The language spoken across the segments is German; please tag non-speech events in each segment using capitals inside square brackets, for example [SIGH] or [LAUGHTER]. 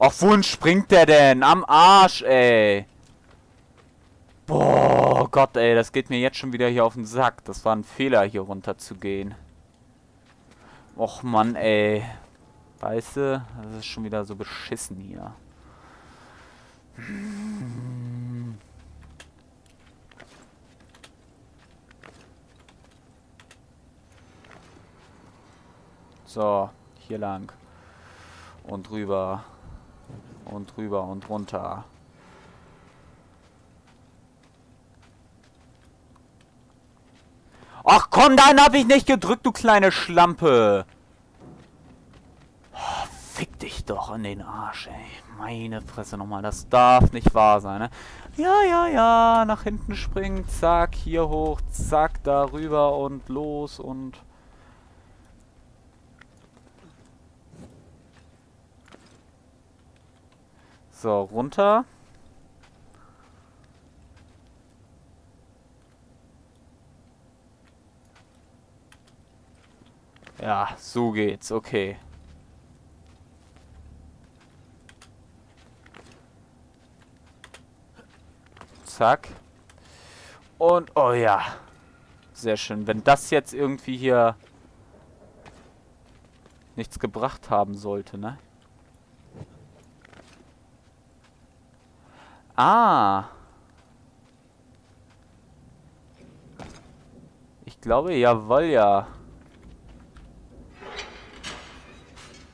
Ach, wohin springt der denn? Am Arsch, ey. Boah, Gott, ey, das geht mir jetzt schon wieder hier auf den Sack. Das war ein Fehler, hier runter zu gehen. Och, Mann, ey. Weißt du, das ist schon wieder so beschissen hier. So, hier lang. Und rüber. Und rüber und runter. Ach komm, dann hab ich nicht gedrückt, du kleine Schlampe. Oh, fick dich doch in den Arsch, ey. Meine Fresse nochmal, das darf nicht wahr sein, ne? Ja, ja, ja, nach hinten springen, zack, hier hoch, zack, darüber und los und... So, runter. Ja, so geht's, okay. Zack. Und, oh ja. Sehr schön. Wenn das jetzt irgendwie hier nichts gebracht haben sollte, ne? Ah. Ich glaube, jawohl, ja.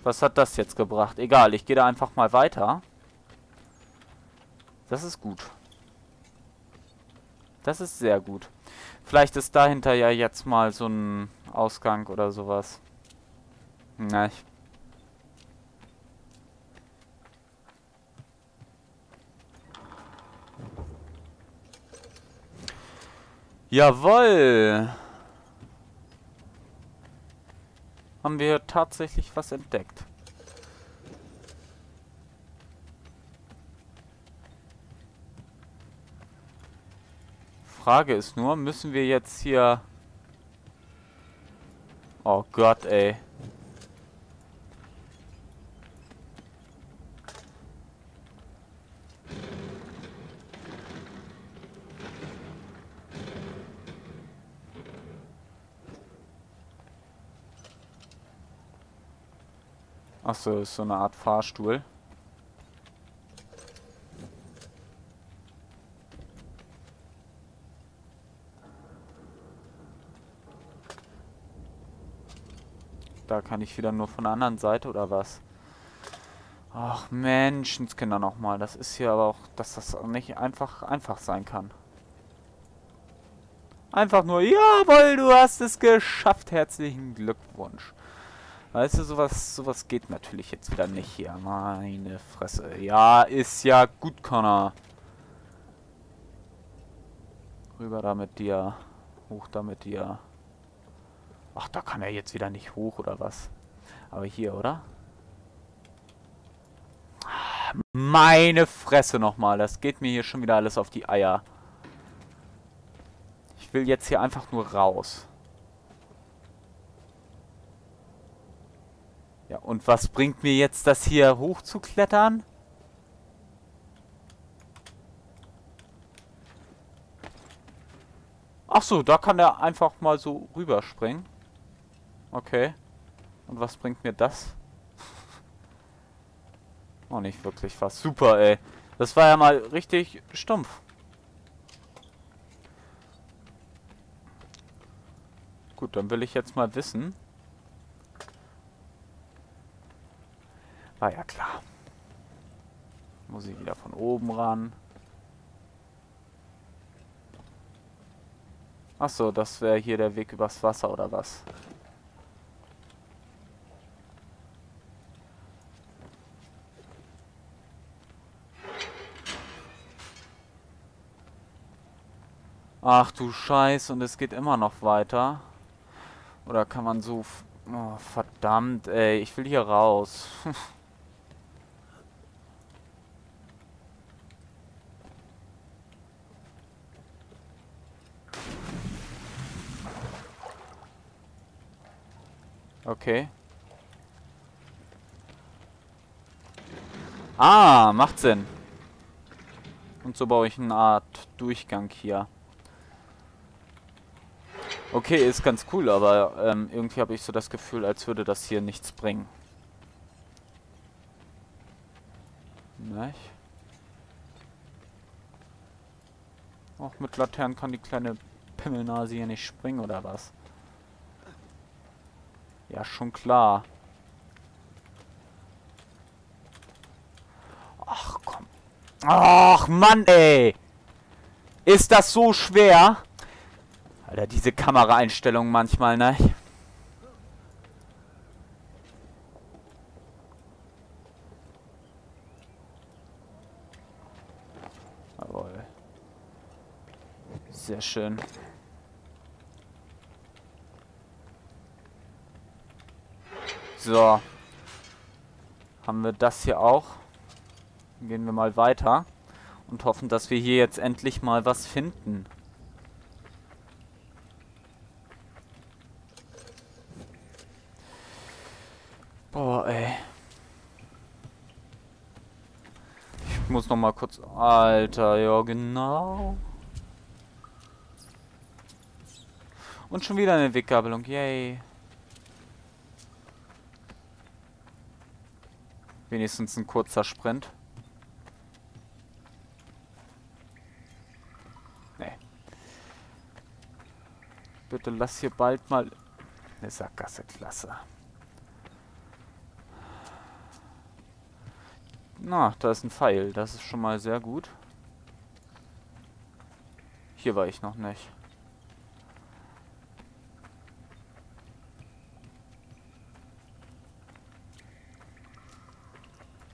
Was hat das jetzt gebracht? Egal, ich gehe da einfach mal weiter. Das ist gut. Das ist sehr gut. Vielleicht ist dahinter ja jetzt mal so ein Ausgang oder sowas. Na, ich... Jawoll! haben wir tatsächlich was entdeckt. Frage ist nur, müssen wir jetzt hier... Oh Gott, ey. Ist so eine Art Fahrstuhl. Da kann ich wieder nur von der anderen Seite oder was? Ach Menschenskinder nochmal. Das ist hier aber auch, dass das nicht einfach einfach sein kann. Einfach nur, jawohl, du hast es geschafft. Herzlichen Glückwunsch. Weißt du, sowas, sowas geht natürlich jetzt wieder nicht hier. Meine Fresse. Ja, ist ja gut, Connor. Rüber da mit dir. Hoch da mit dir. Ach, da kann er jetzt wieder nicht hoch, oder was? Aber hier, oder? Meine Fresse nochmal. Das geht mir hier schon wieder alles auf die Eier. Ich will jetzt hier einfach nur raus. Ja, und was bringt mir jetzt das hier hochzuklettern? Ach so, da kann er einfach mal so rüberspringen. Okay. Und was bringt mir das? [LAUGHS] oh, nicht wirklich was. Super, ey. Das war ja mal richtig stumpf. Gut, dann will ich jetzt mal wissen, War ja klar. Muss ich wieder von oben ran. Achso, das wäre hier der Weg übers Wasser oder was? Ach du Scheiß, und es geht immer noch weiter. Oder kann man so... Oh, verdammt, ey, ich will hier raus. [LAUGHS] Okay. Ah, macht Sinn. Und so baue ich eine Art Durchgang hier. Okay, ist ganz cool, aber ähm, irgendwie habe ich so das Gefühl, als würde das hier nichts bringen. Nicht? Auch mit Laternen kann die kleine Pimmelnase hier nicht springen, oder was? Ja, schon klar. Ach, komm. Ach, Mann, ey. Ist das so schwer? Alter, diese Kameraeinstellungen manchmal, ne? Jawohl. Sehr schön. So. Haben wir das hier auch. Dann gehen wir mal weiter. Und hoffen, dass wir hier jetzt endlich mal was finden. Boah, ey. Ich muss noch mal kurz... Alter, ja genau. Und schon wieder eine Weggabelung, yay. Wenigstens ein kurzer Sprint. Nee. Bitte lass hier bald mal eine Sackgasse-Klasse. Na, da ist ein Pfeil. Das ist schon mal sehr gut. Hier war ich noch nicht.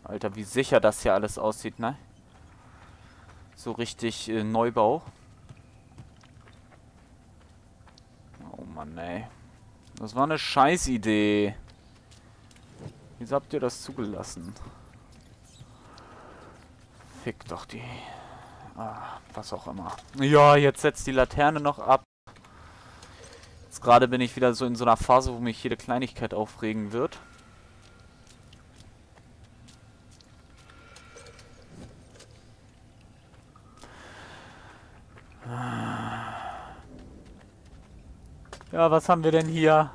Alter, wie sicher das hier alles aussieht, ne? So richtig äh, Neubau. Oh Mann, ey. Das war eine Scheißidee. Wieso habt ihr das zugelassen? Fick doch die. Ah, was auch immer. Ja, jetzt setzt die Laterne noch ab. Jetzt gerade bin ich wieder so in so einer Phase, wo mich jede Kleinigkeit aufregen wird. Ja, was haben wir denn hier?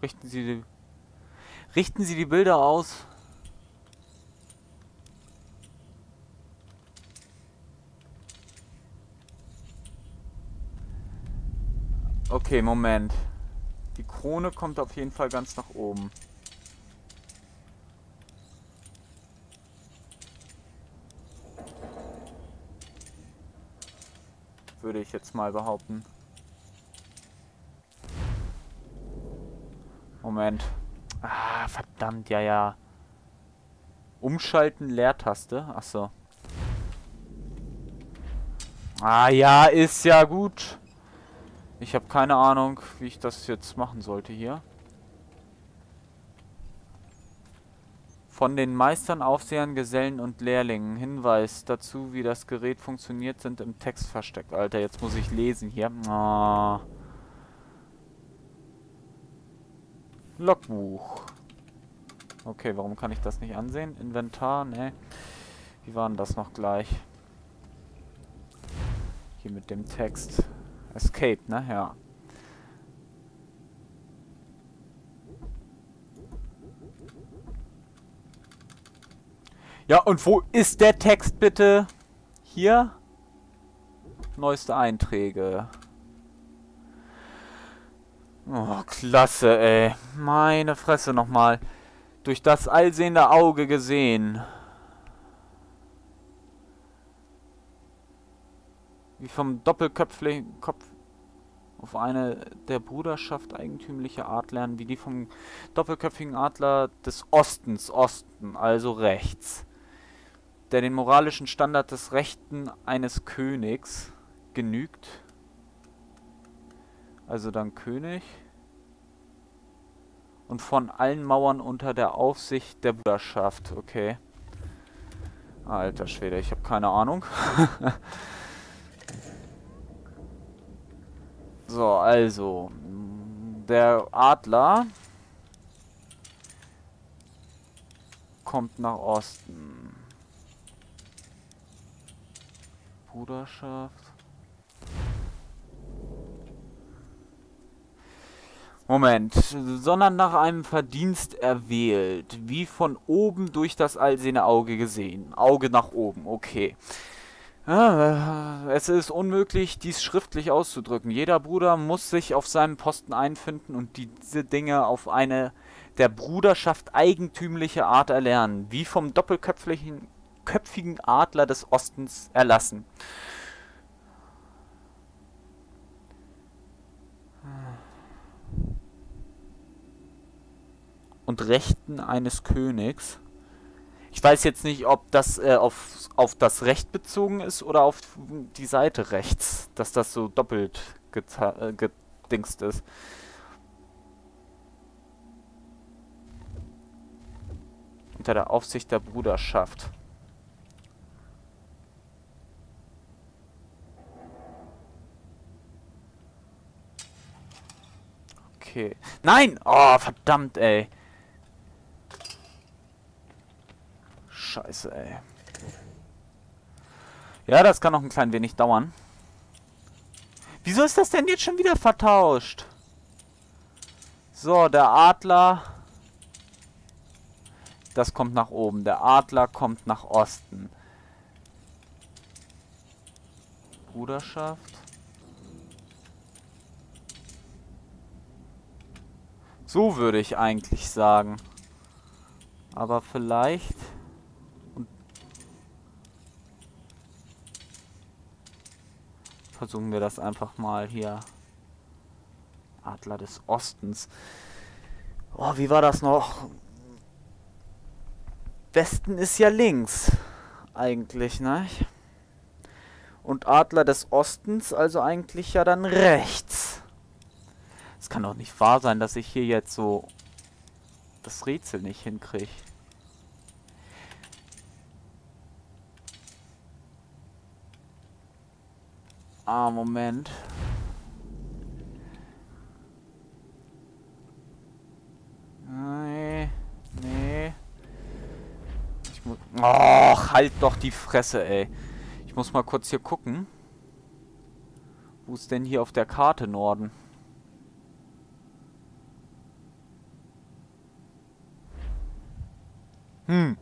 Richten Sie die, richten Sie die Bilder aus. Okay, Moment. Die Krone kommt auf jeden Fall ganz nach oben. Würde ich jetzt mal behaupten. Moment. Ah, verdammt, ja, ja. Umschalten, Leertaste. Achso. Ah ja, ist ja gut. Ich habe keine Ahnung, wie ich das jetzt machen sollte hier. Von den Meistern, Aufsehern, Gesellen und Lehrlingen. Hinweis dazu, wie das Gerät funktioniert, sind im Text versteckt. Alter, jetzt muss ich lesen hier. Oh. Logbuch. Okay, warum kann ich das nicht ansehen? Inventar, ne. Wie war denn das noch gleich? Hier mit dem Text. Escape, ne? Ja. Ja, und wo ist der Text bitte? Hier? Neueste Einträge. Oh, klasse, ey. Meine Fresse nochmal. Durch das allsehende Auge gesehen. Wie vom doppelköpflichen Kopf auf eine der Bruderschaft eigentümliche Art lernen, wie die vom doppelköpfigen Adler des Ostens, Osten, also rechts, der den moralischen Standard des Rechten eines Königs genügt also dann König. Und von allen Mauern unter der Aufsicht der Bruderschaft. Okay. Alter Schwede, ich habe keine Ahnung. [LAUGHS] so, also. Der Adler kommt nach Osten. Bruderschaft. Moment, sondern nach einem Verdienst erwählt, wie von oben durch das allsehende Auge gesehen. Auge nach oben, okay. Ah, es ist unmöglich, dies schriftlich auszudrücken. Jeder Bruder muss sich auf seinem Posten einfinden und diese Dinge auf eine der Bruderschaft eigentümliche Art erlernen, wie vom doppelköpfigen köpfigen Adler des Ostens erlassen. Und Rechten eines Königs. Ich weiß jetzt nicht, ob das äh, auf, auf das Recht bezogen ist oder auf die Seite rechts, dass das so doppelt äh, gedingst ist. Unter der Aufsicht der Bruderschaft. Okay. Nein! Oh, verdammt, ey. Scheiße, ey. Ja, das kann noch ein klein wenig dauern. Wieso ist das denn jetzt schon wieder vertauscht? So, der Adler. Das kommt nach oben. Der Adler kommt nach Osten. Bruderschaft. So würde ich eigentlich sagen. Aber vielleicht... versuchen wir das einfach mal hier. Adler des Ostens. Oh, wie war das noch? Westen ist ja links. Eigentlich, ne? Und Adler des Ostens, also eigentlich ja dann rechts. Kann doch nicht wahr sein, dass ich hier jetzt so das Rätsel nicht hinkriege. Ah, Moment. Nee, nee. Ich muss... Och, halt doch die Fresse, ey. Ich muss mal kurz hier gucken. Wo ist denn hier auf der Karte Norden? Hm.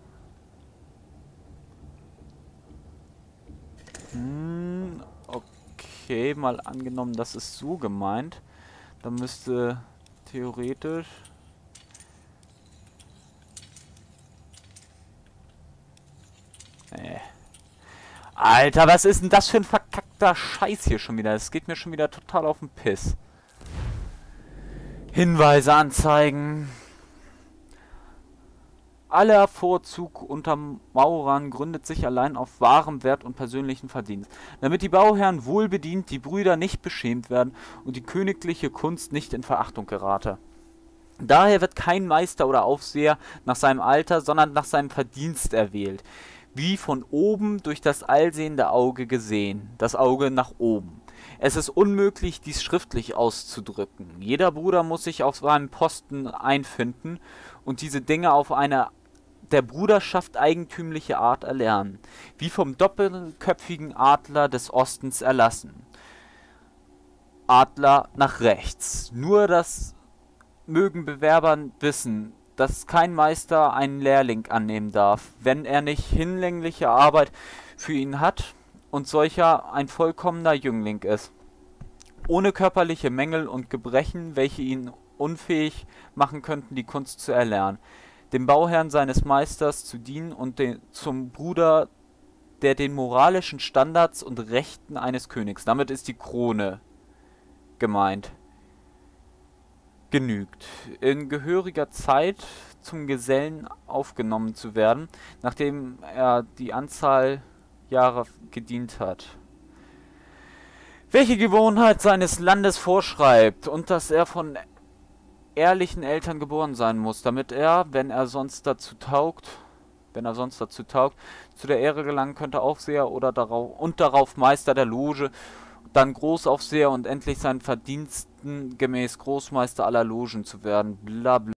Hm, okay, mal angenommen, das ist so gemeint. Dann müsste theoretisch... Nee. Alter, was ist denn das für ein verkackter Scheiß hier schon wieder? Das geht mir schon wieder total auf den Piss. Hinweise anzeigen. Aller Vorzug unter Maurern gründet sich allein auf wahrem Wert und persönlichen Verdienst. Damit die Bauherren wohlbedient, die Brüder nicht beschämt werden und die königliche Kunst nicht in Verachtung gerate. Daher wird kein Meister oder Aufseher nach seinem Alter, sondern nach seinem Verdienst erwählt, wie von oben durch das allsehende Auge gesehen, das Auge nach oben. Es ist unmöglich, dies schriftlich auszudrücken. Jeder Bruder muss sich auf seinem Posten einfinden und diese Dinge auf eine der Bruderschaft eigentümliche Art erlernen, wie vom doppelköpfigen Adler des Ostens erlassen. Adler nach rechts. Nur das mögen Bewerber wissen, dass kein Meister einen Lehrling annehmen darf, wenn er nicht hinlängliche Arbeit für ihn hat und solcher ein vollkommener Jüngling ist. Ohne körperliche Mängel und Gebrechen, welche ihn unfähig machen könnten, die Kunst zu erlernen dem Bauherrn seines Meisters zu dienen und den, zum Bruder, der den moralischen Standards und Rechten eines Königs, damit ist die Krone gemeint, genügt, in gehöriger Zeit zum Gesellen aufgenommen zu werden, nachdem er die Anzahl Jahre gedient hat. Welche Gewohnheit seines Landes vorschreibt und dass er von ehrlichen Eltern geboren sein muss, damit er, wenn er sonst dazu taugt, wenn er sonst dazu taugt, zu der Ehre gelangen könnte, Aufseher oder darauf und darauf Meister der Loge, dann Großaufseher und endlich seinen Verdiensten gemäß Großmeister aller Logen zu werden. Bla, bla.